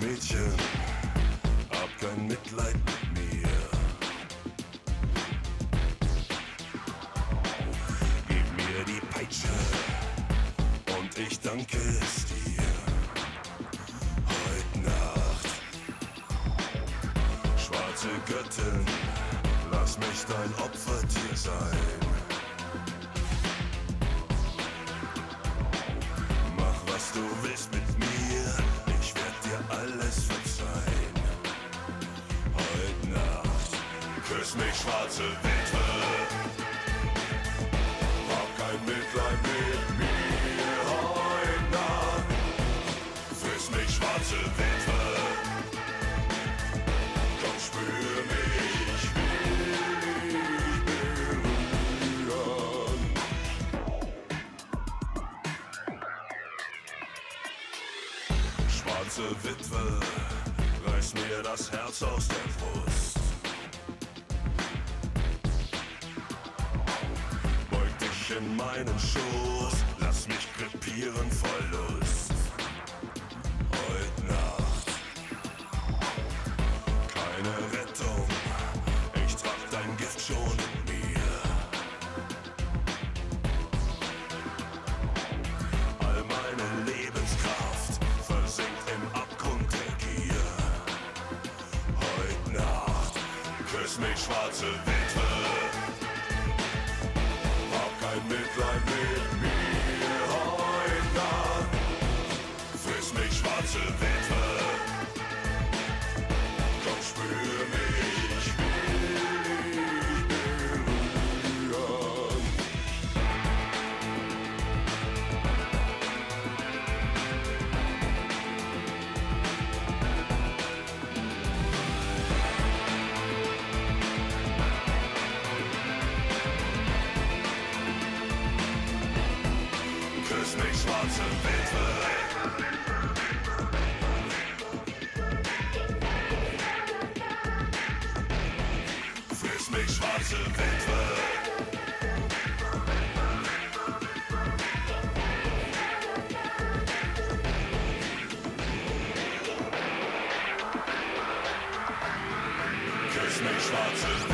Mädchen, hab kein Mitleid mit mir. Gib mir die Peitsche und ich danke es dir. Heut Nacht, schwarze Göttin, lass mich dein Opfertier sein. Küss mich, schwarze Witwe. Hab kein Mitleid mit mir. Heut Nacht, küss mich, schwarze Witwe. Komm, spür mich, ich will dich berühren. Schwarze Witwe, reiß mir das Herz aus der Brust. Dich in meinen Schoß, lass mich krepieren voll Lust. Heut Nacht, keine Rettung, ich trag dein Gift schon in mir. All meine Lebenskraft versinkt im Abgrund der Gier. Heut Nacht, küss mich, schwarze Witwe. Küss mich, schwarze Witwe. Friss mich, schwarze Witwe. Schwarze